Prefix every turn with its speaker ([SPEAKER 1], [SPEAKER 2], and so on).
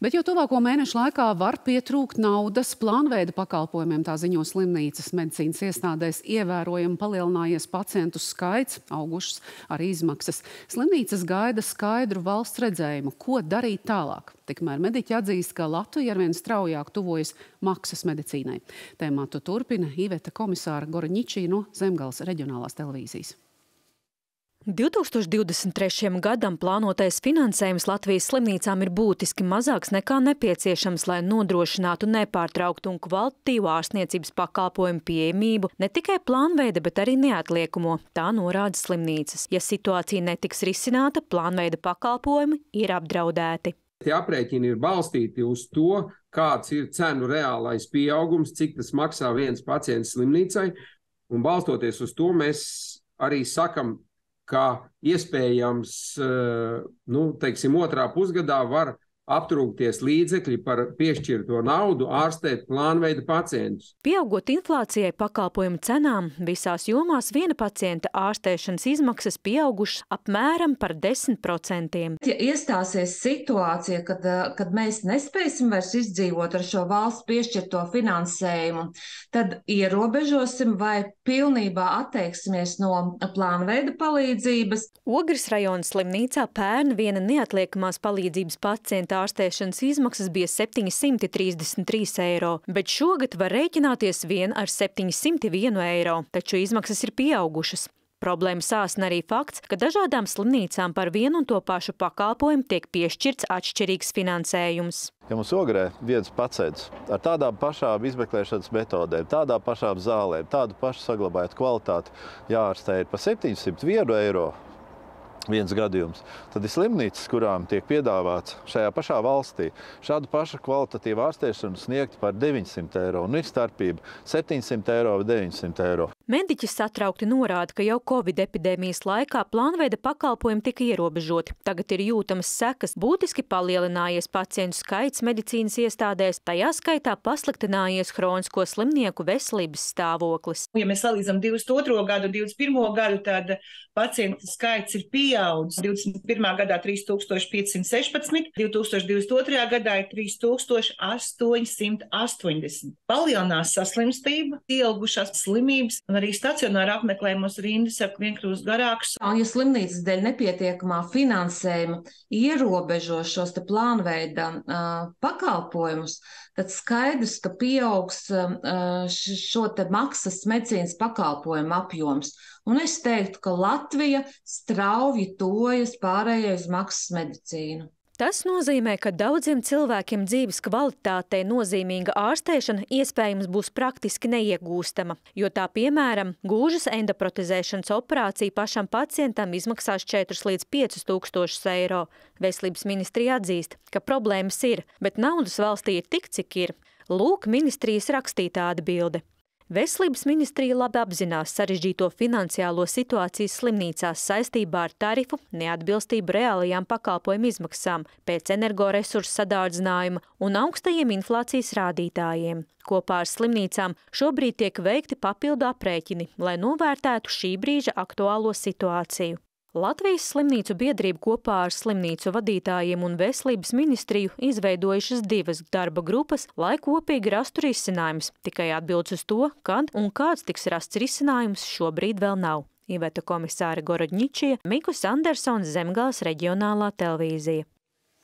[SPEAKER 1] Bet jau tuvāko mēnešu laikā var pietrūkt naudas plānveida pakalpojumiem, tā ziņo slimnīcas medicīnas iestādēs. Ievērojami palielinājies pacientu skaits, augušas arī izmaksas. Slimnīcas gaida skaidru valsts redzējumu, ko darīt tālāk. Tikmēr mediķi atzīst, ka Latvija arvien straujāk tuvojas maksas medicīnai. Tēmātu turpina Iveta komisāra Goraņičī no Zemgales reģionālās televīzijas.
[SPEAKER 2] 2023. gadam plānotais finansējums Latvijas slimnīcām ir būtiski mazāks nekā nepieciešams, lai nodrošinātu nepārtrauktu un kvalitatīvu ārstniecības pakalpojumu pieejamību ne tikai plānveida, bet arī neatliekumu. Tā norāda slimnīcas. Ja situācija netiks risināta, plānveida pakalpojumi ir apdraudēti.
[SPEAKER 3] Tie aprēķini ir balstīti uz to, kāds ir cenu reālais pieaugums, cik tas maksā viens pacients slimnīcai, un balstoties uz to mēs arī sakam, ka iespējams, nu, teiksim, otrā pusgadā var aptrūkties līdzekļi par piešķirto naudu ārstēt plānveida pacientus.
[SPEAKER 2] Pieaugot inflācijai pakalpojumu cenām, visās jomās viena pacienta ārstēšanas izmaksas pieaugušas apmēram par 10%.
[SPEAKER 4] Ja iestāsies situācija, kad, kad mēs nespēsim vairs izdzīvot ar šo valsts piešķirto finansējumu, tad ierobežosim vai pilnībā atteiksimies no plānveida palīdzības.
[SPEAKER 2] Ogres rajona slimnīcā pērn viena neatliekamās palīdzības pacienta ārstēšanas izmaksas bija 733 eiro, bet šogad var rēķināties vien ar 701 eiro, taču izmaksas ir pieaugušas. Problēma sāsna arī fakts, ka dažādām slimnīcām par vienu un to pašu pakalpojumu tiek piešķirts atšķirīgs finansējums.
[SPEAKER 5] Ja mums ogrē viens pacients ar tādām pašām izmeklēšanas metodēm, tādām pašām zālēm, tādu pašu saglabājot kvalitāti jāārstē ir par 701 eiro, viens gadījums. Tad ir slimnīcas, kurām tiek piedāvāts šajā pašā valstī šādu pašu kvalitatīvu ārstēšanu sniegt par 900 eiro. Un ir starpība 700 eiro vai 900 eiro.
[SPEAKER 2] Mediķi satraukti norāda, ka jau Covid epidēmijas laikā plānveida pakalpojumi tika ierobežoti. Tagad ir jūtamas sekas, būtiski palielinājies pacientu skaits medicīnas iestādēs, tajā skaitā pasliktinājies hronisko slimnieku veselības stāvoklis.
[SPEAKER 6] Ja mēs salīdzinām 22. gadu, 21. gadu, tad pacientu skaits ir pieaudzis. 21. gadā 3516, 2022. gadā ir 3880. Palielinās saslimstība, pieaugušās slimības un arī stacionāra apmeklējumos rindas ar vien kļūst garāks.
[SPEAKER 4] Ja slimnīcas dēļ nepietiekamā finansējuma ierobežo šos te plānveida uh, pakalpojumus, tad skaidrs, ka pieaugs uh, šo te maksas medicīnas pakalpojumu apjoms. Un es teiktu, ka Latvija strauji tojas pārējai uz maksas medicīnu.
[SPEAKER 2] Tas nozīmē, ka daudziem cilvēkiem dzīves kvalitātei nozīmīga ārstēšana iespējams būs praktiski neiegūstama, jo tā, piemēram, gūžas endoprotezēšanas operācija pašam pacientam izmaksās 4 līdz 5 tūkstošus eiro. Veselības ministrija atzīst, ka problēmas ir, bet naudas valstī ir tik, cik ir. Lūk, ministrijas rakstītā atbilde. Veselības ministrija labi apzinās sarežģīto finansiālo situācijas slimnīcās saistībā ar tarifu neatbilstību reālajām pakalpojumu izmaksām pēc energoresursu sadārdzinājuma un augstajiem inflācijas rādītājiem. Kopā ar slimnīcām šobrīd tiek veikti papildu aprēķini, lai novērtētu šī brīža aktuālo situāciju. Latvijas slimnīcu biedrība kopā ar slimnīcu vadītājiem un veselības ministriju izveidojušas divas darba grupas, lai kopīgi rastu risinājumus. Tikai atbildes uz to, kad un kāds tiks rasts risinājums, šobrīd vēl nav. Iveta komisāra Gorodņičie, Mikus Andersons Zemgals reģionālā televīzija.